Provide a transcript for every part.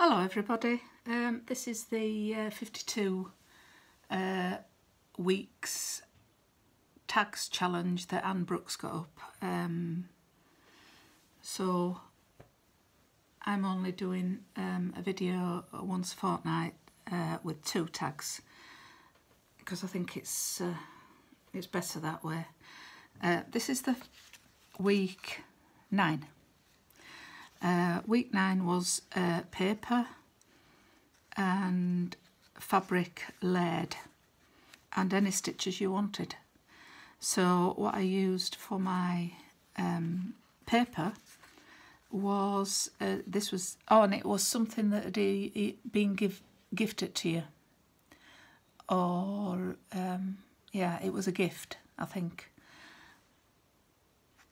Hello everybody, um, this is the uh, 52 uh, weeks tags challenge that Anne Brooks got up. Um, so I'm only doing um, a video once a fortnight uh, with two tags because I think it's uh, it's better that way. Uh, this is the week nine. Uh, week nine was uh, paper and fabric laid and any stitches you wanted. So what I used for my um, paper was, uh, this was, oh and it was something that had been give, gifted to you. Or, um, yeah, it was a gift, I think.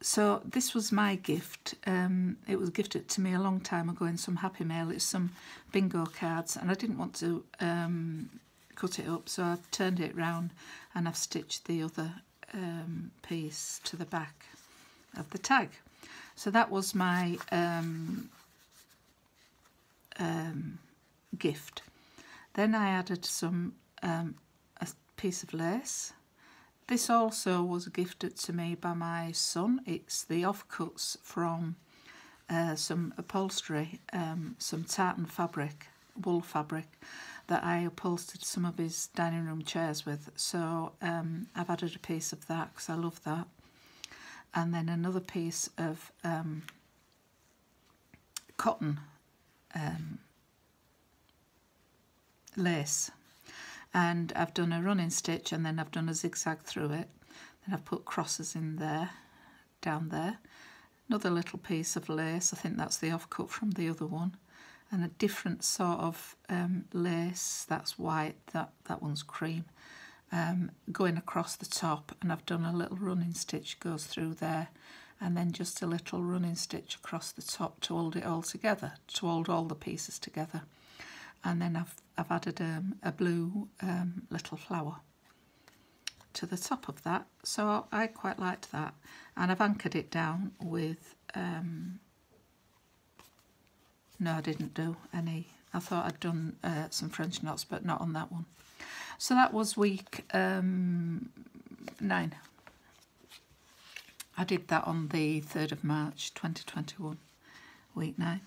So this was my gift. Um, it was gifted to me a long time ago in some Happy Mail. It's some bingo cards and I didn't want to um, cut it up so I turned it round and I've stitched the other um, piece to the back of the tag. So that was my um, um, gift. Then I added some um, a piece of lace this also was gifted to me by my son. It's the offcuts from uh, some upholstery, um, some tartan fabric, wool fabric, that I upholstered some of his dining room chairs with. So um, I've added a piece of that because I love that. And then another piece of um, cotton um, lace and I've done a running stitch and then I've done a zigzag through it. Then I've put crosses in there down there. Another little piece of lace I think that's the offcut from the other one. And a different sort of um, lace that's white that that one's cream. Um, going across the top and I've done a little running stitch goes through there and then just a little running stitch across the top to hold it all together to hold all the pieces together. And then I've, I've added um, a blue um, little flower to the top of that. So I quite liked that. And I've anchored it down with um, no I didn't do any. I thought I'd done uh, some French knots but not on that one. So that was week um, nine. I did that on the 3rd of March 2021 week nine.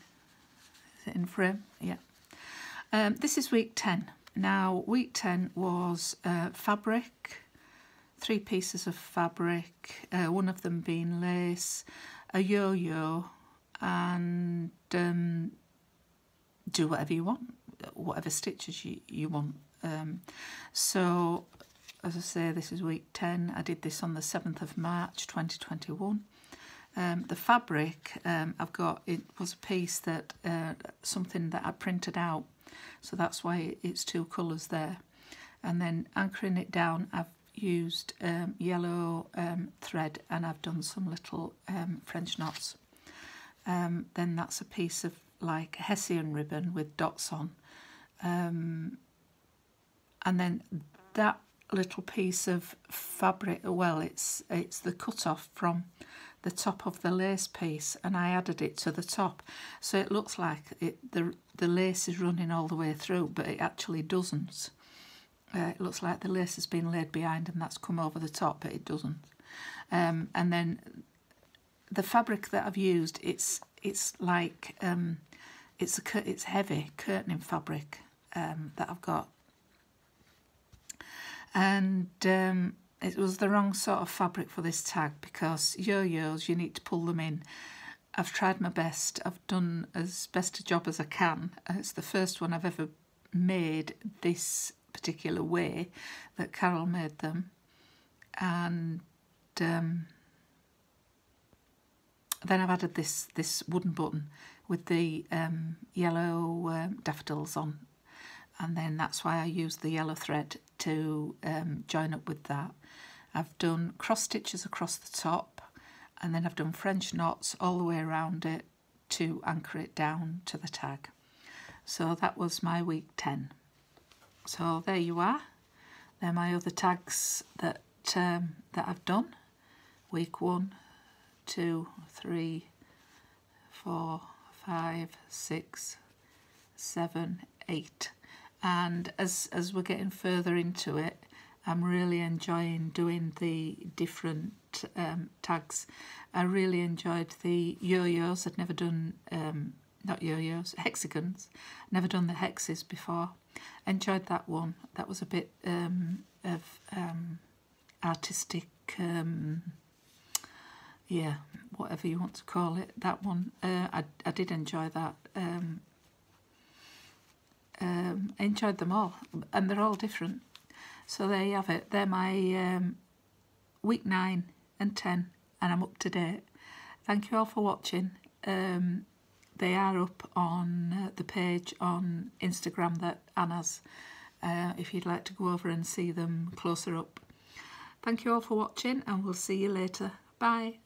Is it in frame? Yeah um, this is week 10. Now, week 10 was uh, fabric, three pieces of fabric, uh, one of them being lace, a yo-yo, and um, do whatever you want, whatever stitches you, you want. Um, so, as I say, this is week 10. I did this on the 7th of March 2021. Um, the fabric um, I've got, it was a piece that, uh, something that I printed out. So that's why it's two colours there. And then anchoring it down I've used um, yellow um, thread and I've done some little um, French knots. Um, then that's a piece of like Hessian ribbon with dots on. And then that little piece of fabric well it's it's the cut off from the top of the lace piece and I added it to the top. So it looks like it the the lace is running all the way through but it actually doesn't. Uh, it looks like the lace has been laid behind and that's come over the top but it doesn't. Um, and then the fabric that I've used it's it's like um, it's a it's heavy curtaining fabric um, that I've got. And um, it was the wrong sort of fabric for this tag because yo-yos you need to pull them in. I've tried my best. I've done as best a job as I can. It's the first one I've ever made this particular way that Carol made them. And um, then I've added this this wooden button with the um, yellow um, daffodils on and then that's why I use the yellow thread to um, join up with that. I've done cross stitches across the top and then I've done French knots all the way around it to anchor it down to the tag. So that was my week 10. So there you are. They're my other tags that um, that I've done. Week one, two, three, four, five, six, seven, eight. And as, as we're getting further into it, I'm really enjoying doing the different um, tags. I really enjoyed the yo-yos. I'd never done, um, not yo-yos, hexagons. Never done the hexes before. Enjoyed that one. That was a bit um, of um, artistic, um, yeah, whatever you want to call it. That one, uh, I, I did enjoy that. Um, enjoyed them all, and they're all different. So there you have it. They're my um, week nine and ten, and I'm up to date. Thank you all for watching. Um, they are up on uh, the page on Instagram that Anna's, uh, if you'd like to go over and see them closer up. Thank you all for watching, and we'll see you later. Bye.